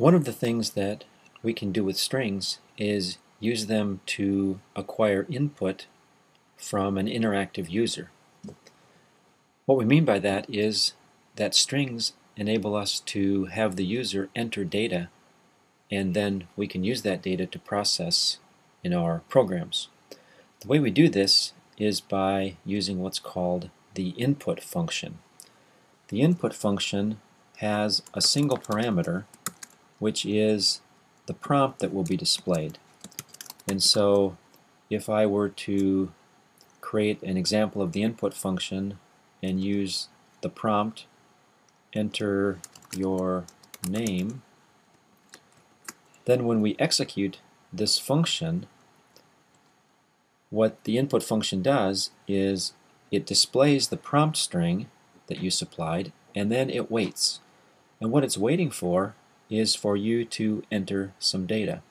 One of the things that we can do with strings is use them to acquire input from an interactive user. What we mean by that is that strings enable us to have the user enter data and then we can use that data to process in our programs. The way we do this is by using what's called the input function. The input function has a single parameter which is the prompt that will be displayed. And so if I were to create an example of the input function and use the prompt enter your name then when we execute this function what the input function does is it displays the prompt string that you supplied and then it waits and what it's waiting for is for you to enter some data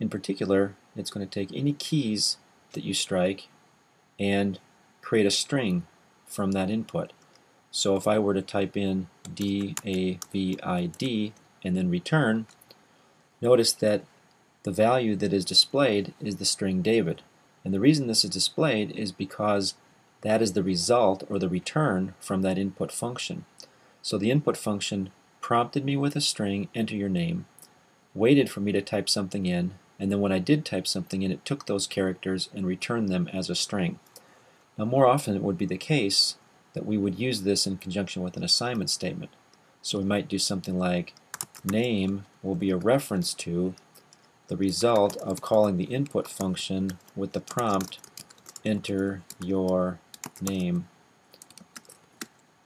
in particular it's going to take any keys that you strike and create a string from that input. So if I were to type in D-A-V-I-D and then return, notice that the value that is displayed is the string David. And the reason this is displayed is because that is the result or the return from that input function. So the input function prompted me with a string, enter your name, waited for me to type something in, and then when I did type something in, it took those characters and returned them as a string. Now more often it would be the case that we would use this in conjunction with an assignment statement. So we might do something like name will be a reference to the result of calling the input function with the prompt enter your name.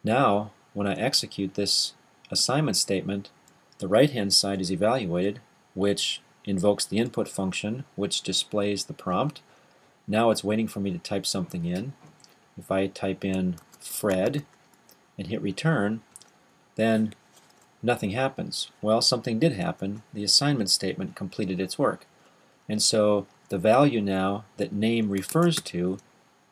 Now when I execute this assignment statement the right hand side is evaluated which invokes the input function which displays the prompt. Now it's waiting for me to type something in. If I type in Fred and hit return, then nothing happens. Well, something did happen. The assignment statement completed its work. And so the value now that name refers to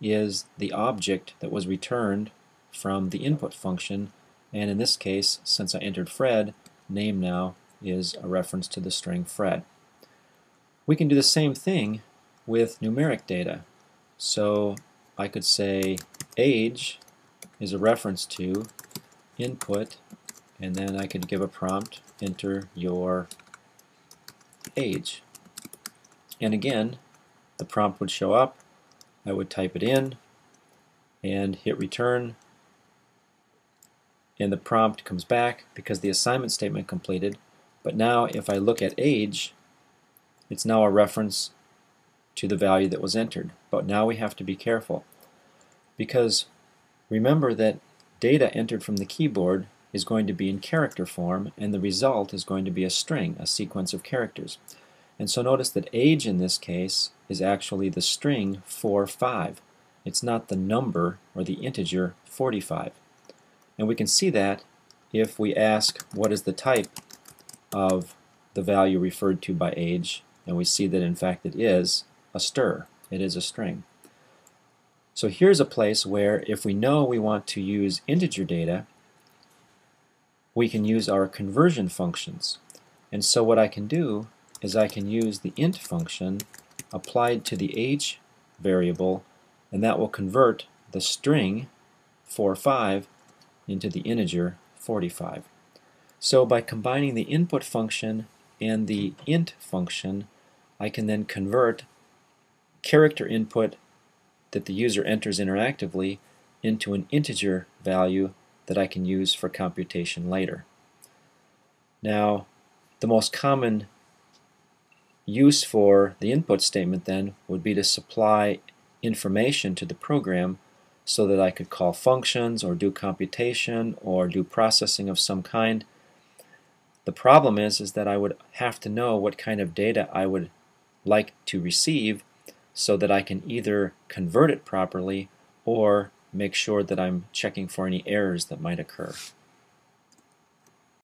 is the object that was returned from the input function and in this case since I entered Fred name now is a reference to the string Fred. We can do the same thing with numeric data. So I could say age is a reference to input and then I could give a prompt enter your age and again the prompt would show up I would type it in and hit return and the prompt comes back because the assignment statement completed but now if I look at age it's now a reference to the value that was entered. But now we have to be careful because remember that data entered from the keyboard is going to be in character form and the result is going to be a string, a sequence of characters. And so notice that age in this case is actually the string 45. It's not the number or the integer 45. And we can see that if we ask what is the type of the value referred to by age and we see that in fact it is a str. It is a string. So here's a place where if we know we want to use integer data, we can use our conversion functions. And so what I can do is I can use the int function applied to the age variable and that will convert the string 45 into the integer 45. So by combining the input function and the int function I can then convert character input that the user enters interactively into an integer value that I can use for computation later. Now, the most common use for the input statement then would be to supply information to the program so that I could call functions or do computation or do processing of some kind. The problem is, is that I would have to know what kind of data I would like to receive so that I can either convert it properly or make sure that I'm checking for any errors that might occur.